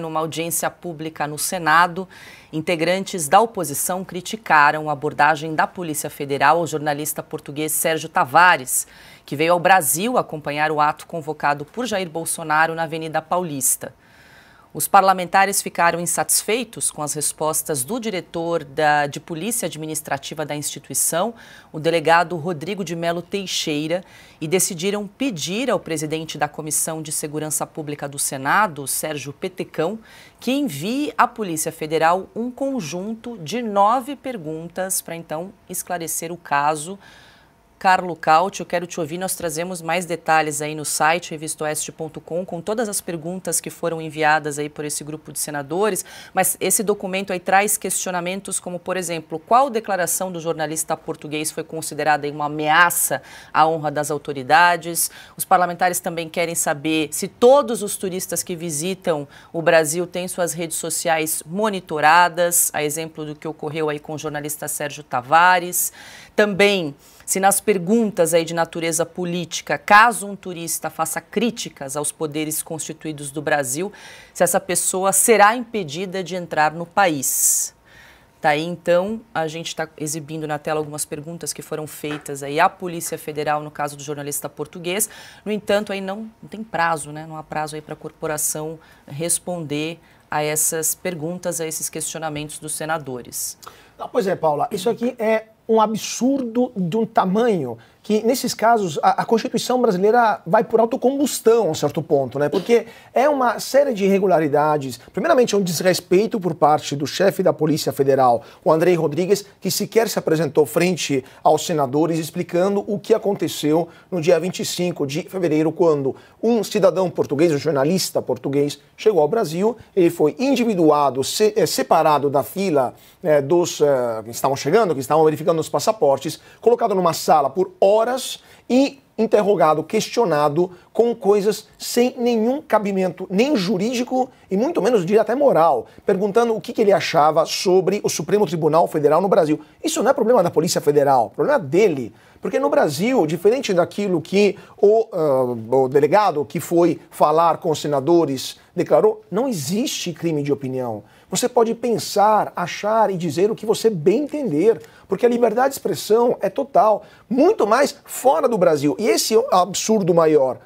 Numa audiência pública no Senado, integrantes da oposição criticaram a abordagem da Polícia Federal ao jornalista português Sérgio Tavares, que veio ao Brasil acompanhar o ato convocado por Jair Bolsonaro na Avenida Paulista. Os parlamentares ficaram insatisfeitos com as respostas do diretor da, de Polícia Administrativa da instituição, o delegado Rodrigo de Melo Teixeira, e decidiram pedir ao presidente da Comissão de Segurança Pública do Senado, Sérgio Petecão, que envie à Polícia Federal um conjunto de nove perguntas para então esclarecer o caso Carlo Cauti, eu quero te ouvir. Nós trazemos mais detalhes aí no site revistoeste.com com todas as perguntas que foram enviadas aí por esse grupo de senadores, mas esse documento aí traz questionamentos como, por exemplo, qual declaração do jornalista português foi considerada uma ameaça à honra das autoridades? Os parlamentares também querem saber se todos os turistas que visitam o Brasil têm suas redes sociais monitoradas, a exemplo do que ocorreu aí com o jornalista Sérgio Tavares. Também se nas perguntas aí de natureza política, caso um turista faça críticas aos poderes constituídos do Brasil, se essa pessoa será impedida de entrar no país. Tá aí, então, a gente está exibindo na tela algumas perguntas que foram feitas aí à Polícia Federal, no caso do jornalista português. No entanto, aí não, não tem prazo, né? Não há prazo aí para a corporação responder a essas perguntas, a esses questionamentos dos senadores. Não, pois é, Paula, isso aqui é um absurdo de um tamanho que nesses casos a, a, Constituição brasileira vai por autocombustão a um certo ponto, né? Porque é uma série de irregularidades. Primeiramente, é um desrespeito por parte do chefe da Polícia Federal, o Andrei Rodrigues, que sequer se apresentou frente aos senadores explicando o que aconteceu no dia 25 de fevereiro, quando um cidadão português, um jornalista português, chegou ao Brasil, ele foi individuado, se, é, separado da fila é, dos é, que estavam chegando, que estavam verificando os passaportes, colocado numa sala por horas horas e interrogado, questionado com coisas sem nenhum cabimento, nem jurídico e muito menos, diria até moral, perguntando o que, que, ele achava sobre o Supremo Tribunal Federal no Brasil. Isso não é problema da Polícia Federal, é problema dele. Porque no Brasil, diferente daquilo que o, uh, o delegado que foi falar com os senadores declarou, não existe crime de opinião. Você pode pensar, achar e dizer o que você bem entender, porque a liberdade de expressão é total, muito mais fora do Brasil. E esse é o absurdo maior.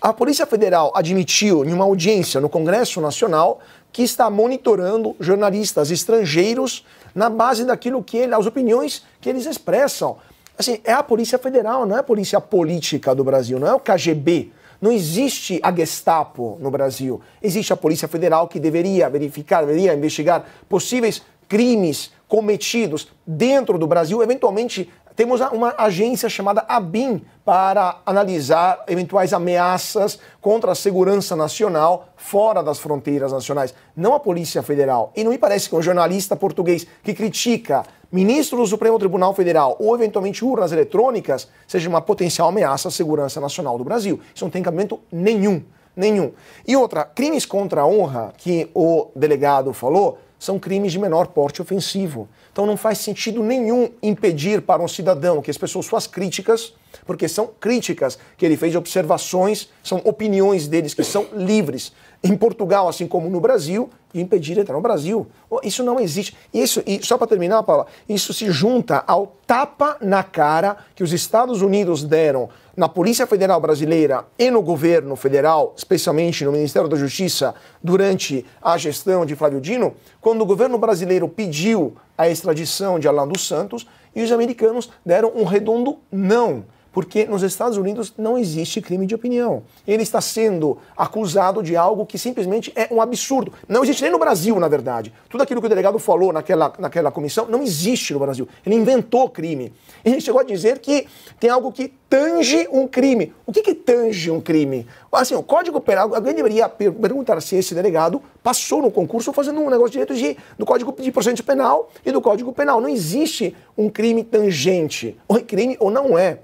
A Polícia Federal admitiu em uma audiência no Congresso Nacional que está monitorando jornalistas estrangeiros na base daquilo que ele, as opiniões que eles expressam. Assim, é a Polícia Federal, não é a Polícia Política do Brasil, não é o KGB. Não existe a Gestapo no Brasil. Existe a Polícia Federal que deveria verificar, deveria investigar possíveis crimes cometidos dentro do Brasil, eventualmente temos uma agência chamada ABIN para analisar eventuais ameaças contra a segurança nacional fora das fronteiras nacionais, não a Polícia Federal. E não me parece que um jornalista português que critica ministro do Supremo Tribunal Federal ou eventualmente urnas eletrônicas seja uma potencial ameaça à segurança nacional do Brasil. Isso não tem cabimento nenhum. Nenhum. E outra, crimes contra a honra que o delegado falou são crimes de menor porte ofensivo. Então não faz sentido nenhum impedir para um cidadão que as pessoas suas críticas, porque são críticas que ele fez, observações, são opiniões deles que são livres. Em Portugal, assim como no Brasil, e impedir entrar no Brasil. Isso não existe. Isso, e só para terminar, Paula, isso se junta ao tapa na cara que os Estados Unidos deram na Polícia Federal Brasileira e no governo federal, especialmente no Ministério da Justiça, durante a gestão de Flávio Dino, quando o governo brasileiro pediu a extradição de Alan dos Santos e os americanos deram um redondo não porque nos Estados Unidos não existe crime de opinião. Ele está sendo acusado de algo que simplesmente é um absurdo. Não existe nem no Brasil, na verdade. Tudo aquilo que o delegado falou naquela, naquela comissão não existe no Brasil. Ele inventou crime. Ele chegou a dizer que tem algo que tange um crime. O que, que tange um crime? Assim, o Código Penal, alguém deveria perguntar se esse delegado passou no concurso fazendo um negócio de direito de, do Código de Procedimento Penal e do Código Penal. Não existe um crime tangente. Ou é crime ou não é.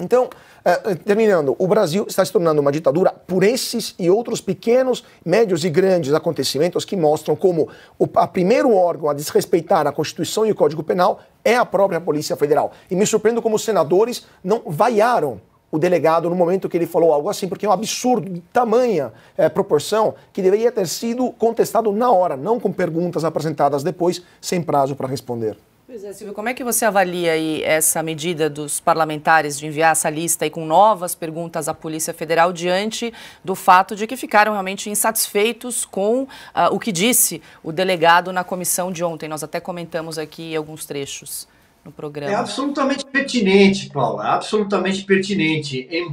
Então, uh, terminando, o Brasil está se tornando uma ditadura por esses e outros pequenos, médios e grandes acontecimentos que mostram como o a primeiro órgão a desrespeitar a Constituição e o Código Penal é a própria Polícia Federal. E me surpreendo como os senadores não vaiaram o delegado no momento que ele falou algo assim, porque é um absurdo de tamanha é, proporção que deveria ter sido contestado na hora, não com perguntas apresentadas depois, sem prazo para responder. Pois é, Silvio, como é que você avalia aí essa medida dos parlamentares de enviar essa lista aí com novas perguntas à Polícia Federal diante do fato de que ficaram realmente insatisfeitos com uh, o que disse o delegado na comissão de ontem? Nós até comentamos aqui alguns trechos no programa. É absolutamente pertinente, Paula, absolutamente pertinente. É,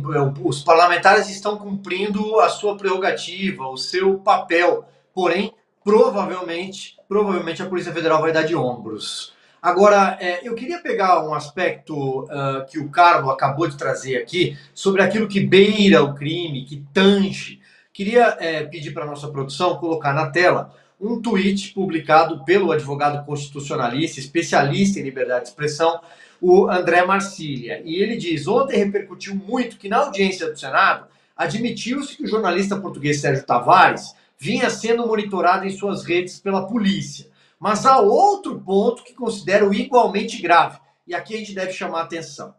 os parlamentares estão cumprindo a sua prerrogativa, o seu papel, porém, provavelmente, provavelmente a Polícia Federal vai dar de ombros. Agora, é, eu queria pegar um aspecto uh, que o Carlos acabou de trazer aqui, sobre aquilo que beira o crime, que tange. Queria é, pedir para a nossa produção colocar na tela um tweet publicado pelo advogado constitucionalista, especialista em liberdade de expressão, o André Marcília. E ele diz: ontem repercutiu muito que na audiência do Senado admitiu-se que o jornalista português Sérgio Tavares vinha sendo monitorado em suas redes pela polícia. Mas há outro ponto que considero igualmente grave, e aqui a gente deve chamar atenção.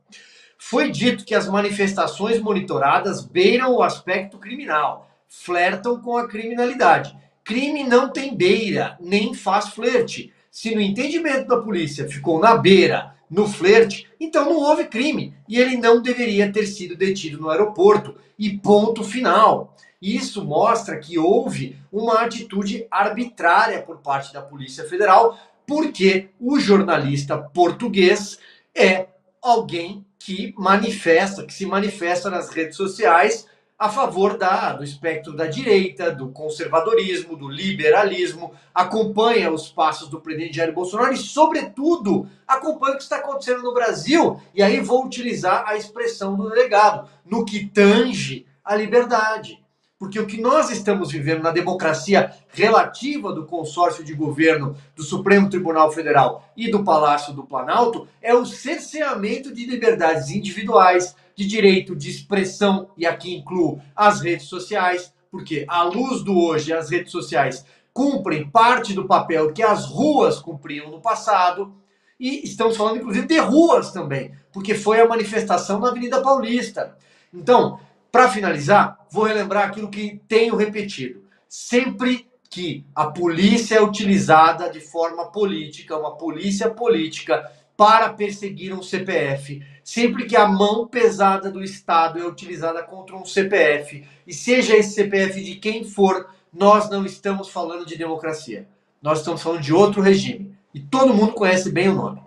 Foi dito que as manifestações monitoradas beiram o aspecto criminal, flertam com a criminalidade. Crime não tem beira, nem faz flerte. Se no entendimento da polícia ficou na beira, no flerte, então não houve crime e ele não deveria ter sido detido no aeroporto. E ponto final. Isso mostra que houve uma atitude arbitrária por parte da Polícia Federal, porque o jornalista português é alguém que manifesta, que se manifesta nas redes sociais a favor da, do espectro da direita, do conservadorismo, do liberalismo, acompanha os passos do presidente Jair Bolsonaro e, sobretudo, acompanha o que está acontecendo no Brasil. E aí vou utilizar a expressão do delegado, no que tange a liberdade. Porque o que nós estamos vivendo na democracia relativa do consórcio de governo do Supremo Tribunal Federal e do Palácio do Planalto é o cerceamento de liberdades individuais, de direito de expressão, e aqui incluo as redes sociais, porque à luz do hoje as redes sociais cumprem parte do papel que as ruas cumpriam no passado. E estamos falando inclusive de ruas também, porque foi a manifestação na Avenida Paulista. Então, para finalizar, vou relembrar aquilo que tenho repetido. Sempre que a polícia é utilizada de forma política, uma polícia política, para perseguir um CPF, sempre que a mão pesada do Estado é utilizada contra um CPF, e seja esse CPF de quem for, nós não estamos falando de democracia. Nós estamos falando de outro regime. E todo mundo conhece bem o nome.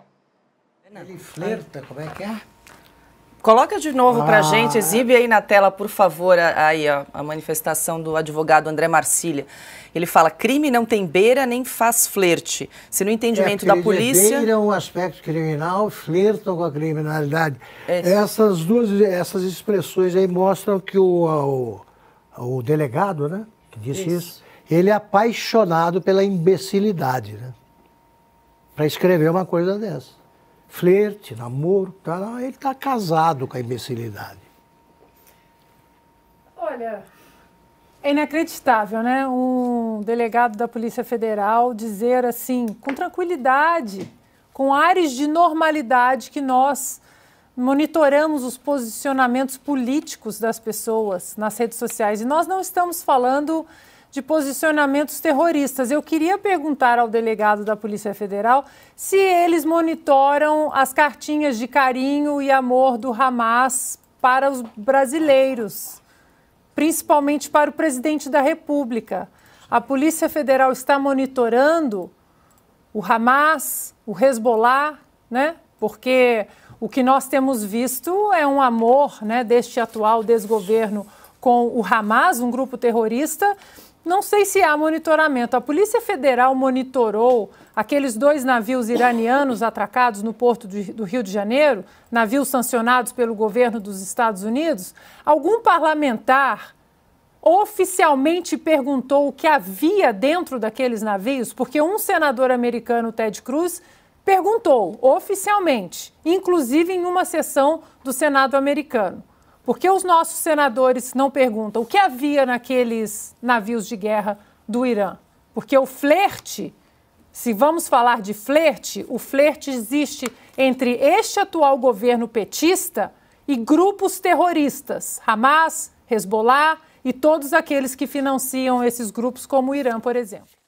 Ele flerta, como é que é? Coloca de novo ah. para a gente, exibe aí na tela, por favor, aí ó, a manifestação do advogado André Marcília. Ele fala: crime não tem beira nem faz flerte. Se no entendimento é, da polícia. Beira o aspecto criminal, flertam com a criminalidade. É. Essas duas essas expressões aí mostram que o, o, o delegado, né, que disse isso. isso, ele é apaixonado pela imbecilidade, né? Para escrever uma coisa dessa flerte, namoro, tá, ele está casado com a imbecilidade. Olha, é inacreditável, né? Um delegado da Polícia Federal dizer assim, com tranquilidade, com ares de normalidade, que nós monitoramos os posicionamentos políticos das pessoas nas redes sociais. E nós não estamos falando de posicionamentos terroristas. Eu queria perguntar ao delegado da Polícia Federal se eles monitoram as cartinhas de carinho e amor do Hamas para os brasileiros, principalmente para o presidente da República. A Polícia Federal está monitorando o Hamas, o Hezbollah, né? Porque o que nós temos visto é um amor, né, deste atual desgoverno com o Hamas, um grupo terrorista, não sei se há monitoramento. A Polícia Federal monitorou aqueles dois navios iranianos atracados no porto do Rio de Janeiro, navios sancionados pelo governo dos Estados Unidos. Algum parlamentar oficialmente perguntou o que havia dentro daqueles navios? Porque um senador americano, Ted Cruz, perguntou oficialmente, inclusive em uma sessão do Senado americano. Por que os nossos senadores não perguntam o que havia naqueles navios de guerra do Irã? Porque o flerte, se vamos falar de flerte, o flerte existe entre este atual governo petista e grupos terroristas, Hamas, Hezbollah e todos aqueles que financiam esses grupos, como o Irã, por exemplo.